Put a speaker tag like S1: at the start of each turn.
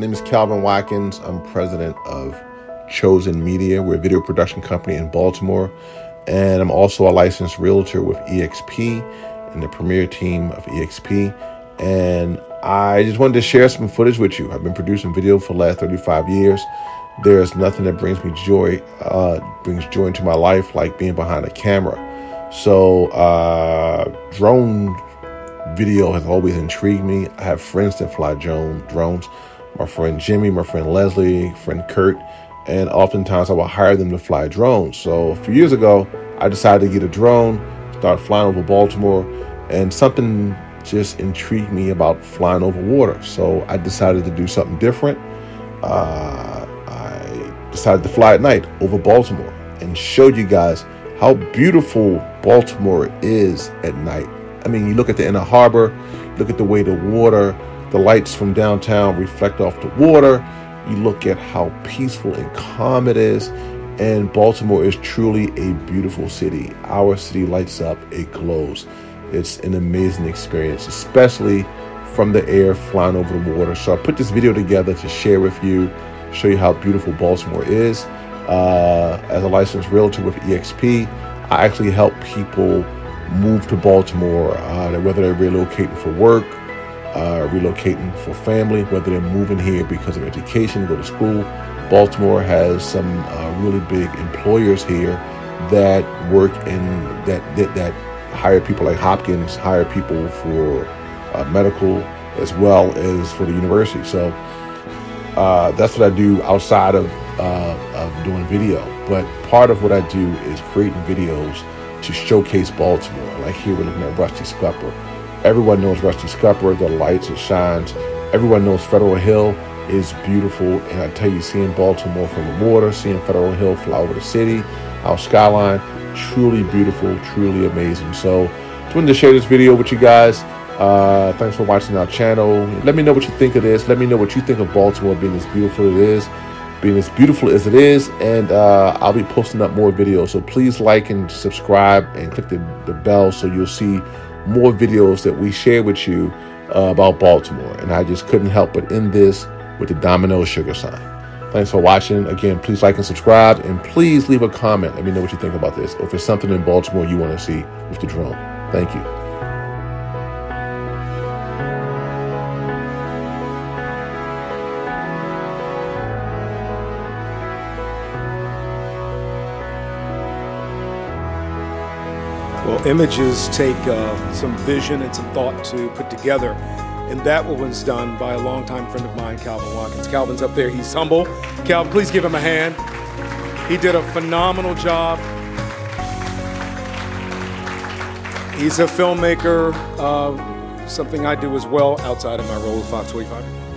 S1: My name is Calvin Watkins. I'm president of Chosen Media. We're a video production company in Baltimore. And I'm also a licensed realtor with EXP and the premier team of EXP. And I just wanted to share some footage with you. I've been producing video for the last 35 years. There's nothing that brings me joy, uh, brings joy into my life like being behind a camera. So, uh, drone video has always intrigued me. I have friends that fly drone, drones. My friend Jimmy, my friend Leslie, friend Kurt, and oftentimes I will hire them to fly drones. So a few years ago, I decided to get a drone, start flying over Baltimore, and something just intrigued me about flying over water. So I decided to do something different. Uh, I decided to fly at night over Baltimore and showed you guys how beautiful Baltimore is at night. I mean, you look at the inner harbor, look at the way the water, the lights from downtown reflect off the water. You look at how peaceful and calm it is. And Baltimore is truly a beautiful city. Our city lights up, it glows. It's an amazing experience, especially from the air flying over the water. So I put this video together to share with you, show you how beautiful Baltimore is. Uh, as a licensed realtor with EXP, I actually help people move to Baltimore, uh, whether they're relocating for work, uh, relocating for family, whether they're moving here because of education, go to school. Baltimore has some uh, really big employers here that work in that, that, that hire people like Hopkins, hire people for uh, medical as well as for the university. So uh, that's what I do outside of, uh, of doing video. But part of what I do is creating videos to showcase Baltimore. Like here, we're looking at Rusty Scupper. Everyone knows Rusty Scupper, the lights, it shines. Everyone knows Federal Hill is beautiful. And I tell you, seeing Baltimore from the water, seeing Federal Hill fly over the city, our skyline, truly beautiful, truly amazing. So, just wanted to share this video with you guys. Uh, thanks for watching our channel. Let me know what you think of this. Let me know what you think of Baltimore being as beautiful as it is being as beautiful as it is. And uh, I'll be posting up more videos. So please like and subscribe and click the, the bell so you'll see more videos that we share with you uh, about Baltimore. And I just couldn't help but end this with the domino sugar sign. Thanks for watching. Again, please like and subscribe. And please leave a comment. Let me know what you think about this. Or if there's something in Baltimore you want to see with the drone. Thank you.
S2: Well, images take uh, some vision and some thought to put together. And that was done by a longtime friend of mine, Calvin Watkins. Calvin's up there, he's humble. Calvin, please give him a hand. He did a phenomenal job. He's a filmmaker, uh, something I do as well outside of my role with Fox 45.